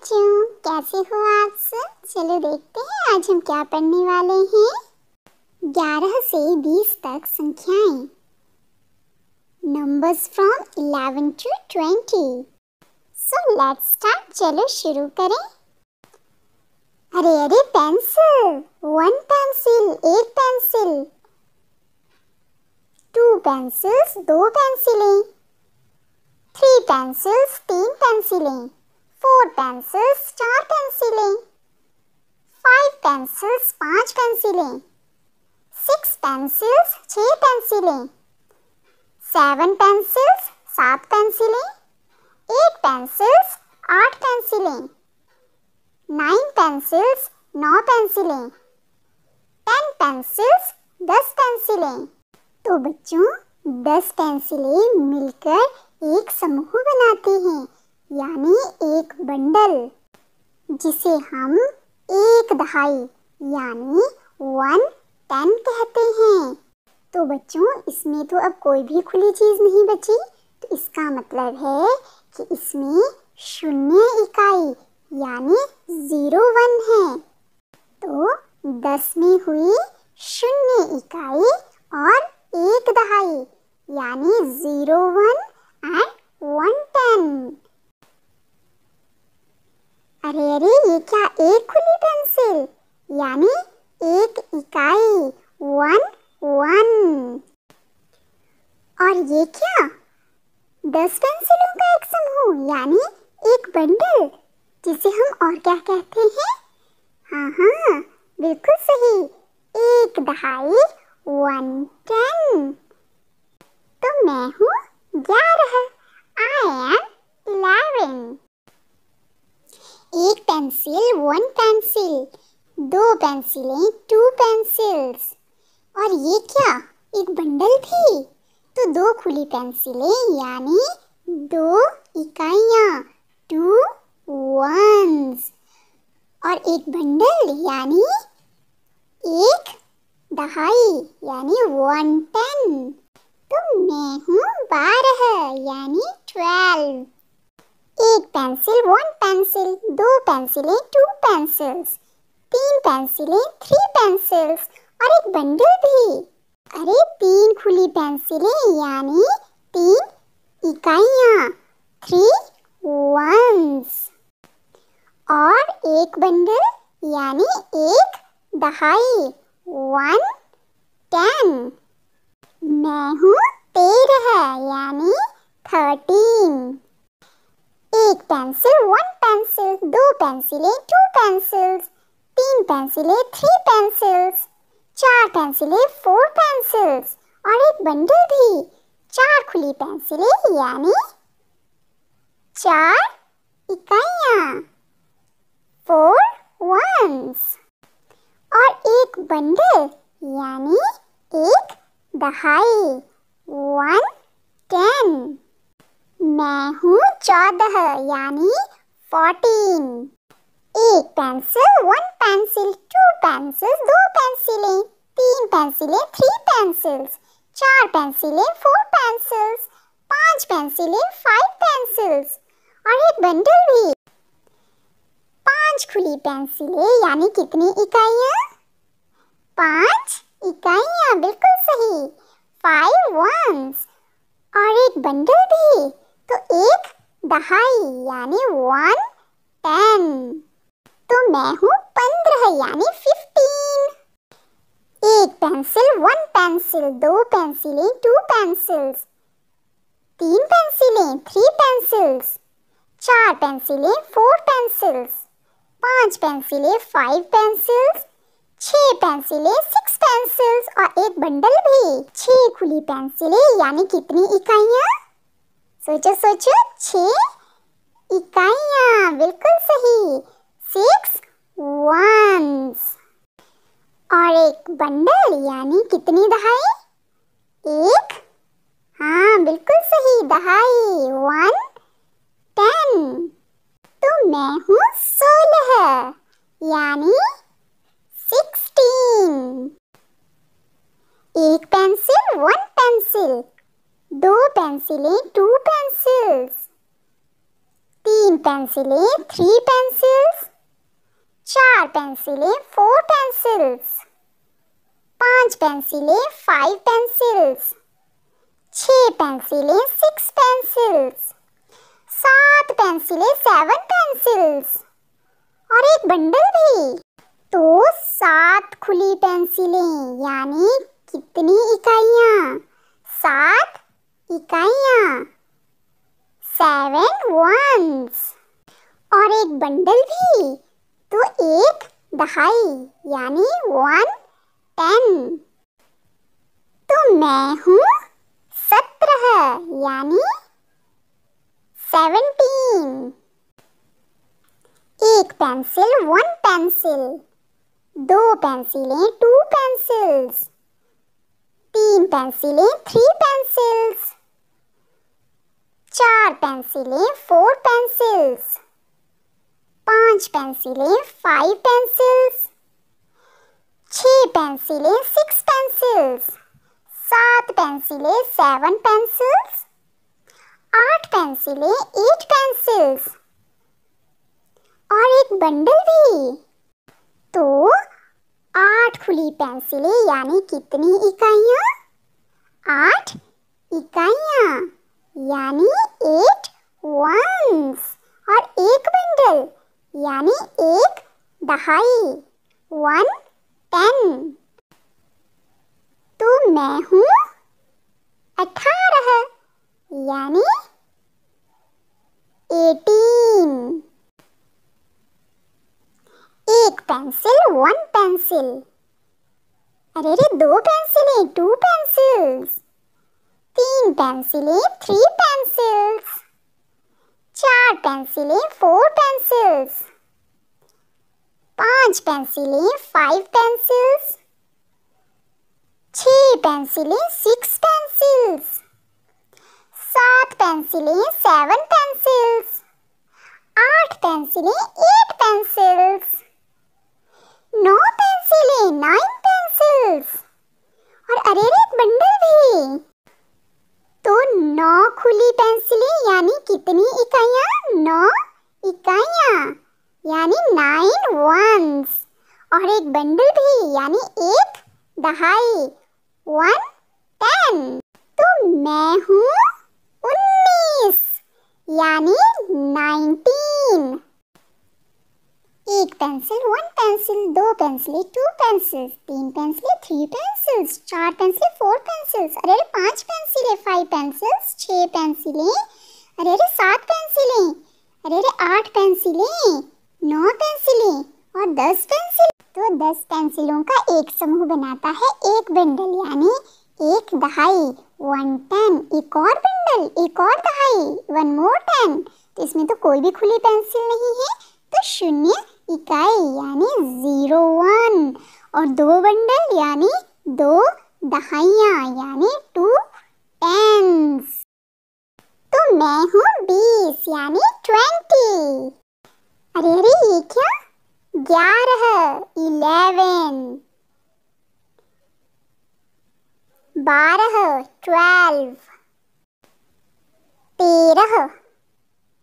बच्चों कैसे हो आप सब? चलो देखते हैं आज हम क्या पढ़ने वाले हैं। ग्यारह से बीस तक संख्याएँ। Numbers from eleven to twenty so let's start चलो शुरू करें। अरे अरे पेंसिल वन पेंसिल एक पेंसिल टू पेंसिल्स दो पेंसिलें थ्री पेंसिल्स तीन पेंसिलें फोर पेंसिल्स चार पेंसिलें फाइव पेंसिल्स पाँच पेंसिलें सिक्स पेंसिल्स छह पेंसिलें सेवन पेंसिल्स सात पेंसिलें एट पेंसिल्स आठ पेंसिलें नाइन पेंसिल्स नौ पेंसिलें टेन पेंसिल्स दस पेंसिलें तो बच्चों, दस पेंसिलें मिलकर एक समूह बनाते हैं। यानी एक बंडल, जिसे हम एक दहाई, यानी वन टेन कहते हैं। तो बच्चों, इसमें तो अब कोई भी खुली चीज़ नहीं बची। तो इसका मतलब है कि इसमें शून्य इकाई यानी ज़ीरो वन है तो दस में हुई शून्य इकाई और एक दहाई यानी zero one and one ten अरे अरे ये क्या एक खुली पेंसिल यानी एक इकाई, वन वन। और ये क्या? दस पेंसिलों का एक समूह, यानी एक बंडल, जिसे हम और क्या कहते हैं? हाँ हाँ बिल्कुल सही। एक दहाई, वन टेन। तो मैं हूँ ग्यारह आई एम इलेवन एक पेंसिल, वन पेंसिल। दो पेंसिलें टू पेंसिल्स और ये क्या? एक बंडल थी। तो दो खुली पेंसिलें, यानी दो इकाइयाँ टू वंस और एक बंडल, यानी एक दहाई, यानी वन टेन तो मैं हूँ बारह, यानी ट्वेल्व एक पेंसिल वन पेंसिल दो पेंसिलें टू पेंसिल्स तीन पेंसिलें थ्री पेंसिल्स और एक बंडल भी। अरे, तीन खुली पेंसिलें यानी तीन इकाइयाँ। थ्री वंस और एक बंडल यानी एक दहाई। वन टेन मैं हूँ तेरह, यानी थर्टीन एक पेंसिल वन पेंसिल दो पेंसिलें टू पेंसिल्स तीन पेंसिलें थ्री पेंसिल्स चार पेंसिलें फोर पेंसिल्स और एक बंडल भी। चार खुली पेंसिलें यानी चार इकाइयाँ। फोर वंस और एक बंडल यानी एक दहाई। वन टेन मैं हूँ चौदह, यानी फोर्टीन एक pencil one pencil two pencil दो पेंसिलें, तीन पेंसिलें थ्री पेंसिल्स, चार पेंसिलें फोर पेंसिल्स, पाँच पेंसिलें फाइव पेंसिल्स और एक बंडल भी। पाँच खुली पेंसिलें, यानी कितनी इकाइयाँ? पाँच इकाइयाँ, बिल्कुल सही। फाइव वंस और एक बंडल भी तो एक दहाई, यानी वन टेन तो मैं हूँ पंद्रह, यानी फिफ्टीन एक पेंसिल वन पेंसिल दो पेंसिलें टू पेंसिल्स तीन पेंसिलें थ्री पेंसिल्स चार पेंसिलें फोर पेंसिल्स पाँच पेंसिलें फाइव पेंसिल्स छह पेंसिलें सिक्स पेंसिल्स और एक बंडल भी। छह खुली पेंसिलें यानी कितनी इकाइयाँ? सोचो सोचो छ इकाइयाँ। बिल्कुल सही। सिक्स वंस और एक बंडल, यानी कितनी दहाई? एक? हाँ बिल्कुल सही, दहाई। वन टेन तो मैं हूँ सोलह, यानी सिक्सटीन एक पेंसिल वन पेंसिल दो पेंसिलें टू पेंसिल्स तीन पेंसिलें थ्री पेंसिल्स चार पेंसिलें फोर पेंसिल्स पाँच पेंसिलें फाइव पेंसिल्स छह पेंसिलें सिक्स पेंसिल्स सात पेंसिलें सेवन पेंसिल्स और एक बंडल भी। तो सात खुली पेंसिलें, यानी कितनी इकाइयाँ? सात इकाइयाँ। सेवन वंस और एक बंडल भी। तो एक दहाई, यानी वन टेन तो मैं हूँ सत्रह, यानी सेवनटीन एक पेंसिल वन पेंसिल दो पेंसिलें टू पेंसिल्स तीन पेंसिलें थ्री पेंसिल्स चार पेंसिलें फोर पेंसिल्स पाँच पेंसिलें, फाइव पेंसिल्स, छह पेंसिलें, सिक्स पेंसिल्स, सात पेंसिलें, सेवन पेंसिल्स, आठ पेंसिलें, एट पेंसिल्स और एक बंडल भी। तो आठ खुली पेंसिलें यानी कितनी इकाइयाँ? आठ इकाइयाँ यानी एट वंस और एक बंडल। यानी एक दहाई। वन टेन तो मैं हूँ अठारह। यानी एटीन एक पेंसिल वन पेंसिल। अरे रे, दो पेंसिलें टू पेंसिल्स। तीन पेंसिलें थ्री पेंसिल्स। चार पेंसिलें फोर पेंसिल्स पाँच पेंसिलें फाइव पेंसिल्स छह पेंसिलें सिक्स पेंसिल्स सात पेंसिलें सेवन पेंसिल्स आठ पेंसिलें एट पेंसिल्स नौ पेंसिलें नाइन पेंसिल्स और अरे एक बंडल भी। नौ खुली पेंसिलें यानी कितनी इकाइयाँ? नौ इकाइयाँ यानी नाइन वंस और एक बंडल भी यानी एक दहाई। वन टेन तो मैं हूँ उन्नीस यानी नाइनटीन एक पेंसिल वन पेंसिल दो पेंसिल टू पेंसिल्स तीन पेंसिल थ्री पेंसिल्स चार पेंसिल फोर पेंसिल्स अरे अरे पाँच पेंसिलें फाइव पेंसिल्स छह पेंसिलें अरे अरे सात पेंसिलें अरे अरे आठ पेंसिलें नौ पेंसिलें और दस पेंसिल तो दस पेंसिलों का एक समूह बनाता है, एक बंडल यानी एक दहाई वन टेन एक और बंडल एक और दहाई वन मोर टेन तो इसमें तो कोई भी खुली पेंसिल नहीं है तो शून्य इकाई यानी ज़ीरो वन और दो बंडल यानी दो दहाइयाँ यानी टू टेंस तो मैं हूँ बीस यानी ट्वेंटी अरे अरे, ये क्या? ग्यारह, इलेवन। बारह ट्वेल्व तेरह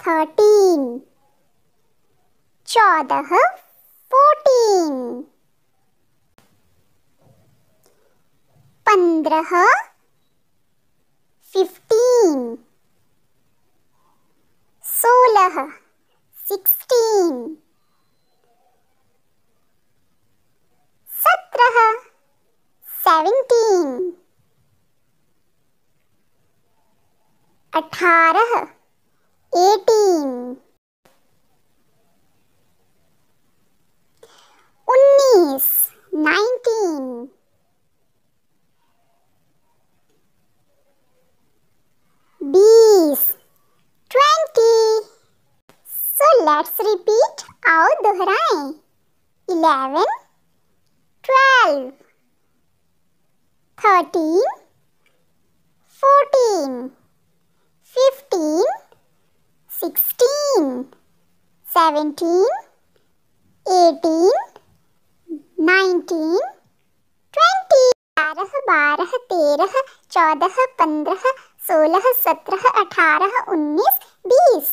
थर्टीन चौदह फोर्टीन पंद्रह फिफ्टीन सोलह सिक्सटीन सत्रह सेवेंटीन अठारह एटीन उन्नीस नाइनटीन बीस ट्वेंटी सो लेट्स रिपीट आओ दोहराएँ eleven twelve thirteen fourteen fifteen sixteen seventeen, eighteen nineteen, twenty ग्यारह बारह तेरह चौदह पंद्रह सोलह सत्रह अठारह उन्नीस बीस।